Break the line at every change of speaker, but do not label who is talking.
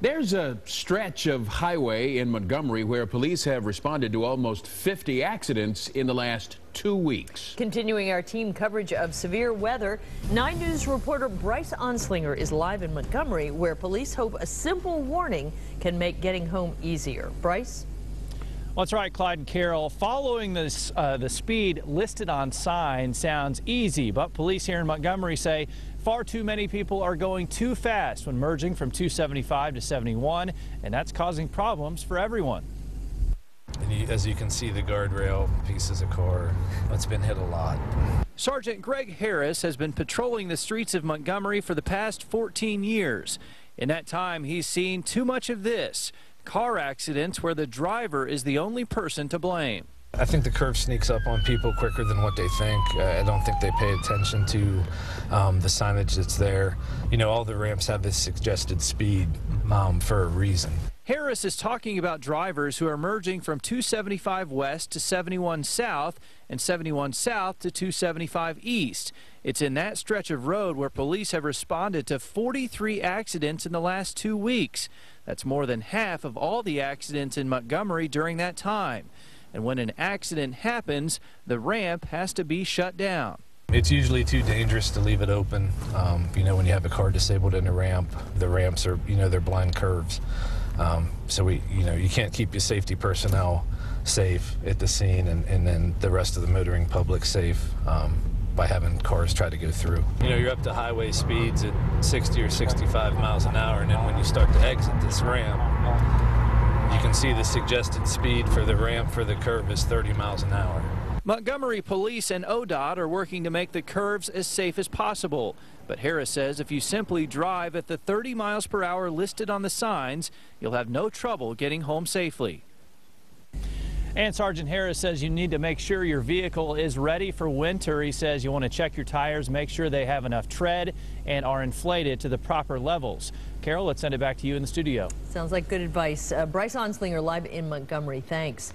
There's a stretch of highway in Montgomery where police have responded to almost 50 accidents in the last two weeks.
Continuing our team coverage of severe weather, 9 News reporter Bryce Onslinger is live in Montgomery where police hope a simple warning can make getting home easier. Bryce?
Well, that's right, Clyde and Carol. Following this, uh, the speed listed on signs sounds easy, but police here in Montgomery say far too many people are going too fast when merging from 275 to 71, and that's causing problems for everyone.
And you, as you can see, the guardrail, pieces of car, it's been hit a lot.
Sergeant Greg Harris has been patrolling the streets of Montgomery for the past 14 years. In that time, he's seen too much of this car accidents where the driver is the only person to blame.
I think the curve sneaks up on people quicker than what they think. I don't think they pay attention to um, the signage that's there. You know, all the ramps have this suggested speed um, for a reason.
Harris is talking about drivers who are merging from 275 west to 71 south and 71 south to 275 east. It's in that stretch of road where police have responded to 43 accidents in the last two weeks. That's more than half of all the accidents in Montgomery during that time. And when an accident happens, the ramp has to be shut down.
It's usually too dangerous to leave it open. Um, you know, when you have a car disabled in a ramp, the ramps are, you know, they're blind curves. Um, so we, you know, you can't keep your safety personnel safe at the scene and, and then the rest of the motoring public safe. Um, by having cars try to go through. You know, you're up to highway speeds at 60 or 65 miles an hour, and then when you start to exit this ramp, you can see the suggested speed for the ramp for the curve is 30 miles an hour.
Montgomery Police and ODOT are working to make the curves as safe as possible. But Harris says if you simply drive at the 30 miles per hour listed on the signs, you'll have no trouble getting home safely. And Sergeant Harris says you need to make sure your vehicle is ready for winter. He says you want to check your tires, make sure they have enough tread and are inflated to the proper levels. Carol, let's send it back to you in the studio.
Sounds like good advice. Uh, Bryce Onslinger live in Montgomery. Thanks.